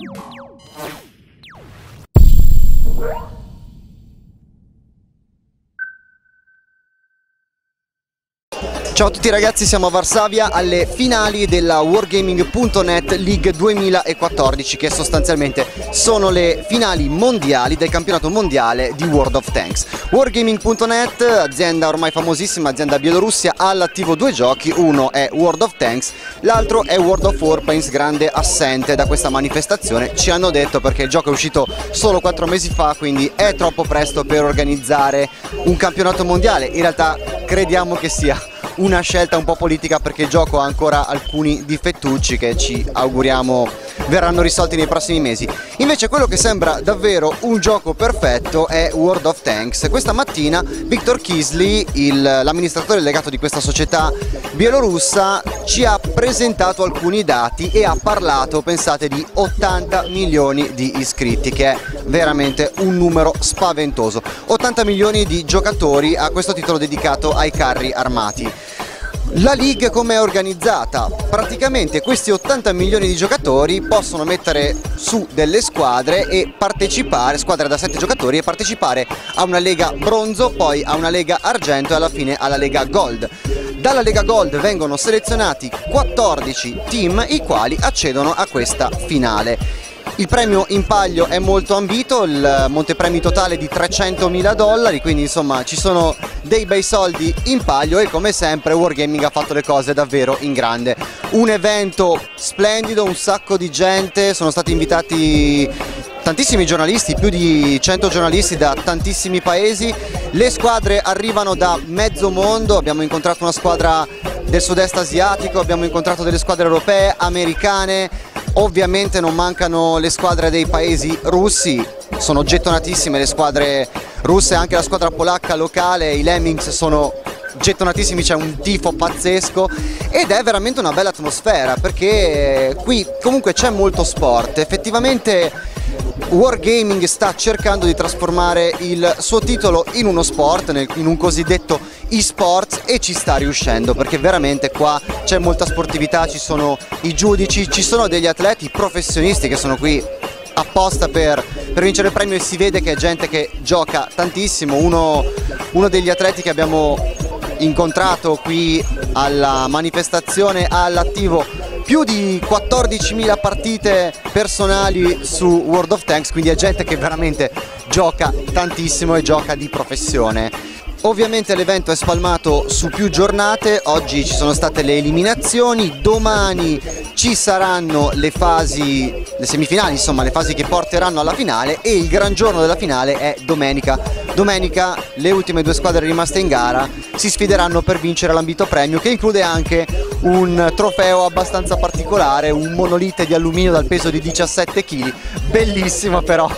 you Ciao a tutti ragazzi, siamo a Varsavia alle finali della Wargaming.net League 2014 che sostanzialmente sono le finali mondiali del campionato mondiale di World of Tanks. Wargaming.net, azienda ormai famosissima, azienda bielorussia, ha all'attivo due giochi, uno è World of Tanks, l'altro è World of Warplanes, grande assente da questa manifestazione. Ci hanno detto perché il gioco è uscito solo quattro mesi fa, quindi è troppo presto per organizzare un campionato mondiale. In realtà crediamo che sia una scelta un po' politica perché il gioco ha ancora alcuni difettucci che ci auguriamo verranno risolti nei prossimi mesi. Invece quello che sembra davvero un gioco perfetto è World of Tanks. Questa mattina Victor Kisley, l'amministratore delegato di questa società bielorussa, ci ha presentato alcuni dati e ha parlato, pensate, di 80 milioni di iscritti, che è veramente un numero spaventoso. 80 milioni di giocatori a questo titolo dedicato ai carri armati. La League come è organizzata? Praticamente questi 80 milioni di giocatori possono mettere su delle squadre e partecipare, squadre da 7 giocatori e partecipare a una Lega Bronzo, poi a una Lega Argento e alla fine alla Lega Gold. Dalla Lega Gold vengono selezionati 14 team i quali accedono a questa finale. Il premio in palio è molto ambito, il montepremi totale di 300 mila dollari, quindi insomma ci sono dei bei soldi in palio e come sempre Wargaming ha fatto le cose davvero in grande. Un evento splendido, un sacco di gente, sono stati invitati tantissimi giornalisti, più di 100 giornalisti da tantissimi paesi, le squadre arrivano da mezzo mondo, abbiamo incontrato una squadra del sud-est asiatico, abbiamo incontrato delle squadre europee, americane, Ovviamente non mancano le squadre dei paesi russi, sono gettonatissime le squadre russe, anche la squadra polacca locale, i Lemmings sono gettonatissimi, c'è un tifo pazzesco ed è veramente una bella atmosfera perché qui comunque c'è molto sport, effettivamente Wargaming sta cercando di trasformare il suo titolo in uno sport, in un cosiddetto e-sports e ci sta riuscendo perché veramente qua c'è molta sportività, ci sono i giudici, ci sono degli atleti professionisti che sono qui apposta per, per vincere il premio e si vede che è gente che gioca tantissimo, uno, uno degli atleti che abbiamo incontrato qui alla manifestazione all'attivo più di 14.000 partite personali su World of Tanks, quindi è gente che veramente gioca tantissimo e gioca di professione. Ovviamente l'evento è spalmato su più giornate, oggi ci sono state le eliminazioni, domani ci saranno le fasi, le semifinali, insomma le fasi che porteranno alla finale. E il gran giorno della finale è domenica. Domenica le ultime due squadre rimaste in gara si sfideranno per vincere l'ambito premio che include anche un trofeo abbastanza particolare, un monolite di alluminio dal peso di 17 kg, bellissimo però,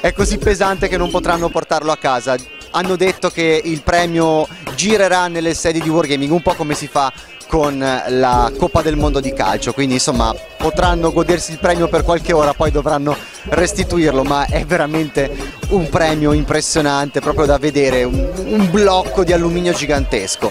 è così pesante che non potranno portarlo a casa hanno detto che il premio girerà nelle sedi di Wargaming, un po' come si fa con la Coppa del Mondo di calcio, quindi insomma potranno godersi il premio per qualche ora, poi dovranno restituirlo, ma è veramente un premio impressionante, proprio da vedere, un, un blocco di alluminio gigantesco.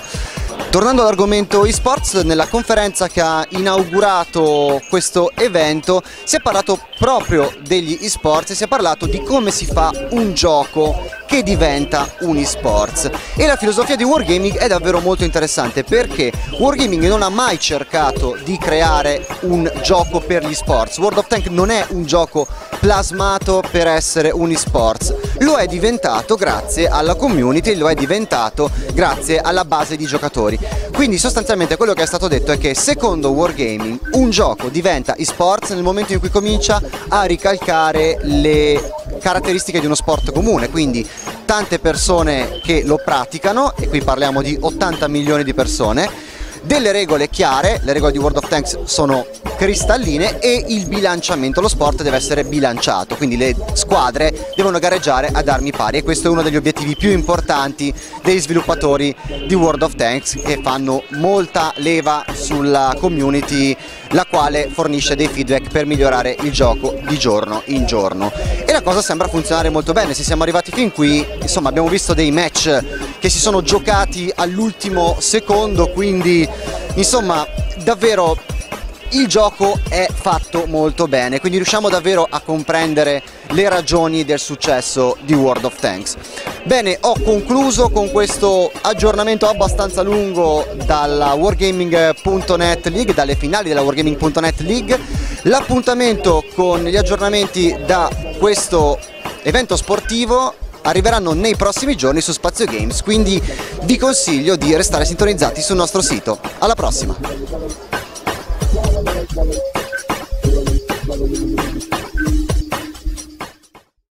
Tornando all'argomento esports, nella conferenza che ha inaugurato questo evento si è parlato proprio degli esports e si è parlato di come si fa un gioco che diventa un esports. E la filosofia di Wargaming è davvero molto interessante perché Wargaming non ha mai cercato di creare un gioco per gli sports. World of Tank non è un gioco plasmato per essere un esports. Lo è diventato grazie alla community lo è diventato grazie alla base di giocatori. Quindi sostanzialmente quello che è stato detto è che secondo Wargaming un gioco diventa esports nel momento in cui comincia a ricalcare le caratteristiche di uno sport comune, quindi tante persone che lo praticano, e qui parliamo di 80 milioni di persone, delle regole chiare, le regole di World of Tanks sono cristalline e il bilanciamento, lo sport deve essere bilanciato, quindi le squadre devono gareggiare ad armi pari e questo è uno degli obiettivi più importanti degli sviluppatori di World of Tanks che fanno molta leva sulla community la quale fornisce dei feedback per migliorare il gioco di giorno in giorno. E la cosa sembra funzionare molto bene, se siamo arrivati fin qui insomma abbiamo visto dei match che si sono giocati all'ultimo secondo quindi insomma davvero il gioco è fatto molto bene, quindi riusciamo davvero a comprendere le ragioni del successo di World of Tanks. Bene, ho concluso con questo aggiornamento abbastanza lungo dalla Wargaming.net League, dalle finali della Wargaming.net League. L'appuntamento con gli aggiornamenti da questo evento sportivo arriveranno nei prossimi giorni su Spazio Games, quindi vi consiglio di restare sintonizzati sul nostro sito. Alla prossima!